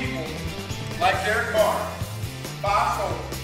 people like Derek car. Five soldiers.